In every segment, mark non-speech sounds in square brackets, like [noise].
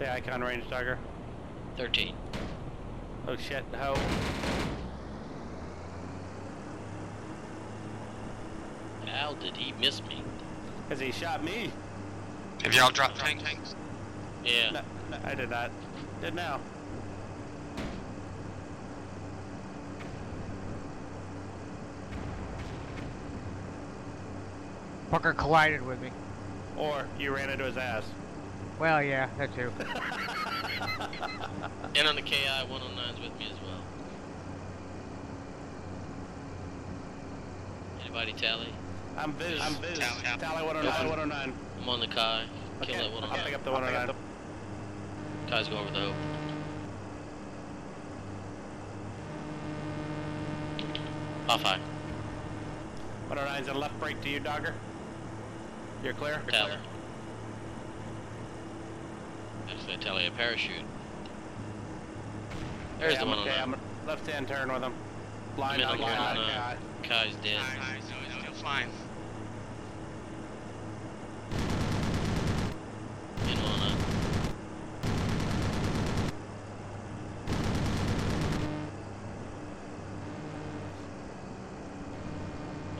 Say icon range, Dogger. 13. Oh shit, ho. How did he miss me? Cause he shot me. Have y'all dropped tanks? Yeah. No, no, I did not. Did now. Fucker collided with me. Or you ran into his ass. Well, yeah, that too. [laughs] And on the KI 109's with me as well. Anybody tally? I'm Viz. I'm Viz. Tally, tally. Tally 109, 109. I'm on the Kai. Kill Okay, that one I'll pick up the I'll pick up 109. Kai's going over the hope. Off high. 109's a left break to you, Dogger. You're clear? Tally. Actually, tally a parachute. There's okay, the I'm, one on okay, that. I'm left hand turn with him. Blind I'm on in the blind on on, uh. Kai's dead. Alright, so still flying. In one on.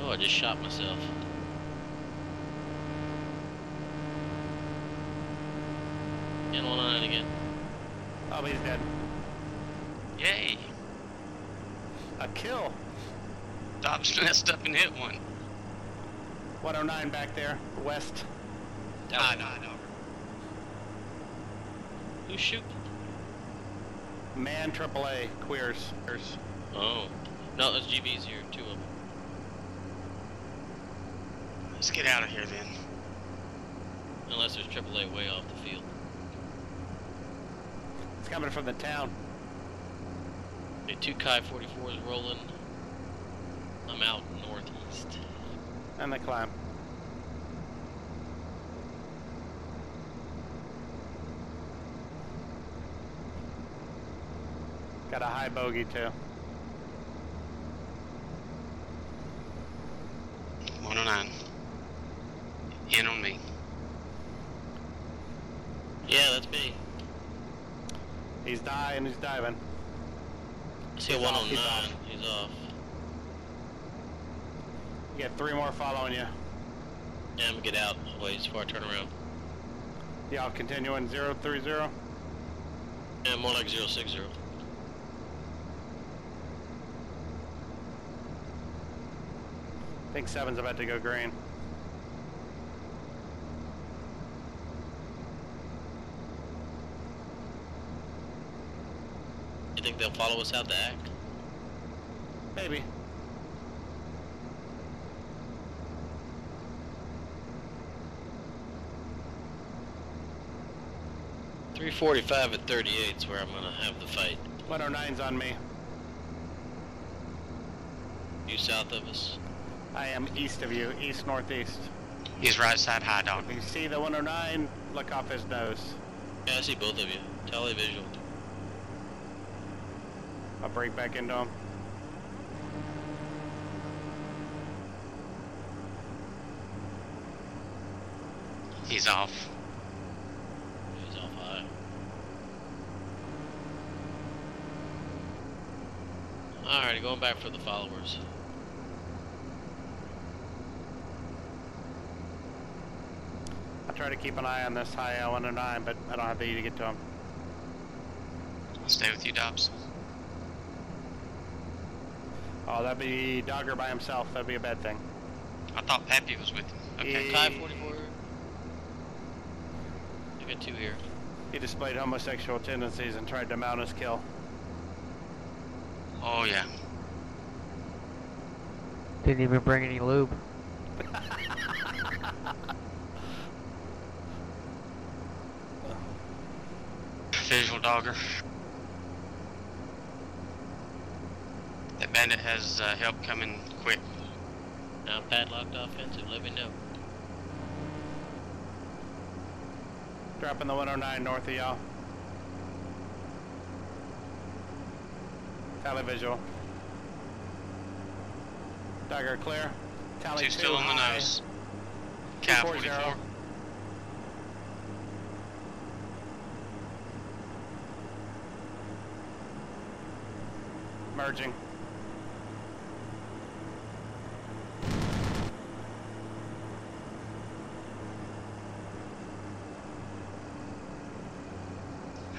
Oh, I just shot myself. In one on again. Oh, he's dead. Yay! A kill. Dobbs messed up and hit one. 109 back there, west. Ah, no, no. Who's shooting? Man AAA, queers. queers. Oh. No, those GBs here, two of them. Let's get out of here then. Unless there's AAA way off the field. It's coming from the town. Okay, two Kai 44s rolling. I'm out northeast. And they climb. Got a high bogey too. 109. In on me. Yeah, that's me. He's dying, he's diving. I see a He's off, he's 109. He's off. You got three more following you. Yeah, I'm gonna get out. Wait before I turn around. Y'all continuing 030. Yeah, more like 060. I think seven's about to go green. You think they'll follow us out the act? Maybe. Three forty-five at thirty-eight is where I'm gonna have the fight. 109's on me. You south of us? I am east of you, east northeast. He's right side high dog. If you see the 109, look off his nose. Yeah, I see both of you. Tally visual. I'll break back into him. He's off. He's off high. Alrighty, going back for the followers. I'll try to keep an eye on this high L109, but I don't have the E to get to him. I'll stay with you, Dobbs. Oh, that'd be Dogger by himself. That'd be a bad thing. I thought Pappy was with him. Okay. He- Kai 44. I got two here. He displayed homosexual tendencies and tried to mount his kill. Oh, yeah. Didn't even bring any lube. Visual dogger. Bandit has uh, help coming quick. Now padlocked offensive, let me know. Dropping the 109 north of y'all. Tally visual. Dagger clear. Tally two, two still on the nose. Cap 44. 44. Merging.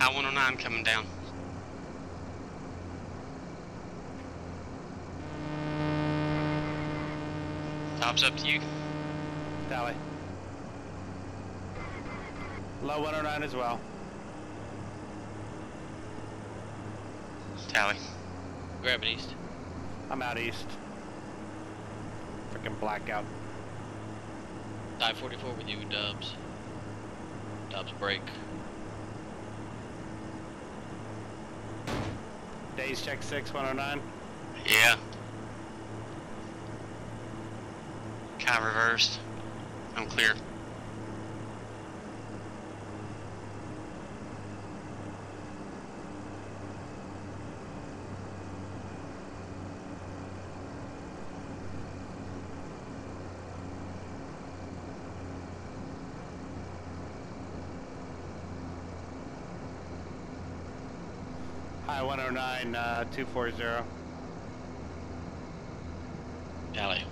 High 109 coming down. Top's up to you. Tally. Low 109 as well. Tally. Grabbing east. I'm out east. Freaking blackout. Die 44 with you, Dubs. Dubs break. Days check 6, 109. Yeah. Kai reversed. I'm clear. High 109, uh, 240. Tally.